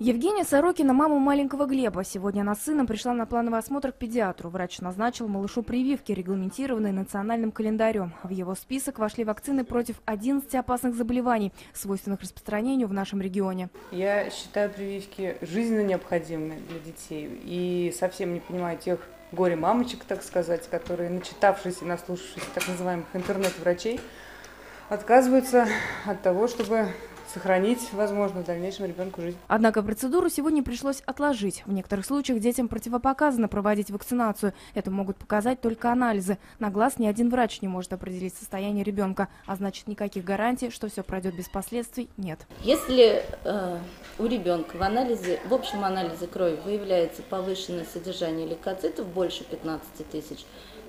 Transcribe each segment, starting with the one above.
Евгения Сорокина, мама маленького Глеба. Сегодня она с сыном пришла на плановый осмотр к педиатру. Врач назначил малышу прививки, регламентированные национальным календарем. В его список вошли вакцины против 11 опасных заболеваний, свойственных распространению в нашем регионе. Я считаю прививки жизненно необходимыми для детей. И совсем не понимаю тех горе-мамочек, так сказать, которые, начитавшись и наслушавшись так называемых интернет-врачей, отказываются от того, чтобы сохранить, возможно, в дальнейшем ребенку жизнь. Однако процедуру сегодня пришлось отложить. В некоторых случаях детям противопоказано проводить вакцинацию. Это могут показать только анализы. На глаз ни один врач не может определить состояние ребенка, а значит никаких гарантий, что все пройдет без последствий, нет. Если э, у ребенка в анализе, в общем анализе крови выявляется повышенное содержание лейкоцитов больше 15 тысяч,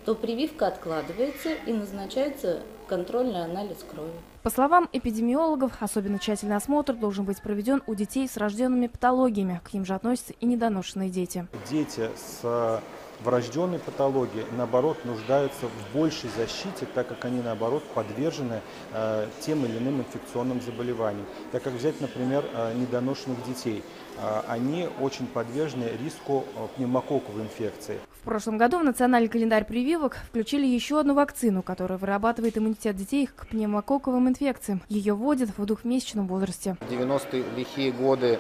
то прививка откладывается и назначается контрольный анализ крови. По словам эпидемиологов, особенно тщательный осмотр должен быть проведен у детей с рожденными патологиями. К ним же относятся и недоношенные дети. Дети с врожденной патологии, наоборот, нуждаются в большей защите, так как они, наоборот, подвержены э, тем или иным инфекционным заболеваниям. Так как взять, например, э, недоношенных детей, э, они очень подвержены риску э, пневмококковой инфекции. В прошлом году в национальный календарь прививок включили еще одну вакцину, которая вырабатывает иммунитет детей к пневмококковым инфекциям. Ее вводят в двухмесячном возрасте. В 90-е лихие годы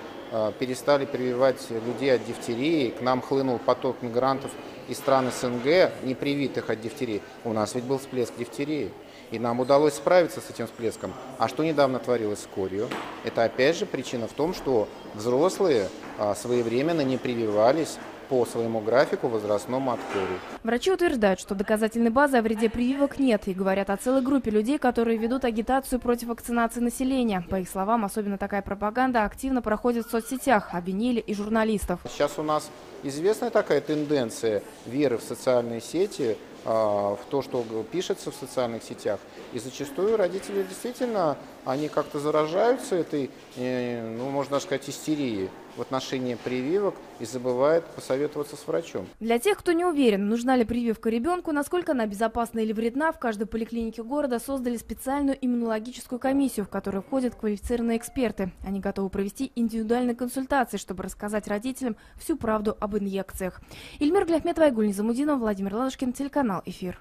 перестали прививать людей от дифтерии. К нам хлынул поток мигрантов из стран СНГ, не привитых от дифтерии. У нас ведь был всплеск дифтерии. И нам удалось справиться с этим всплеском. А что недавно творилось с корью? Это опять же причина в том, что взрослые э, своевременно не прививались по своему графику возрастному от Врачи утверждают, что доказательной базы о вреде прививок нет и говорят о целой группе людей, которые ведут агитацию против вакцинации населения. По их словам, особенно такая пропаганда активно проходит в соцсетях, обвинили и журналистов. Сейчас у нас известная такая тенденция веры в социальные сети, в то, что пишется в социальных сетях. И зачастую родители действительно, они как-то заражаются этой, э, ну, можно сказать, истерией в отношении прививок и забывают посоветоваться с врачом. Для тех, кто не уверен, нужна ли прививка ребенку, насколько она безопасна или вредна, в каждой поликлинике города создали специальную иммунологическую комиссию, в которую входят квалифицированные эксперты. Они готовы провести индивидуальные консультации, чтобы рассказать родителям всю правду об инъекциях. Ильмир Гляхметова, Гульниза Мудинова, Владимир Ладушкин, канал «Эфир».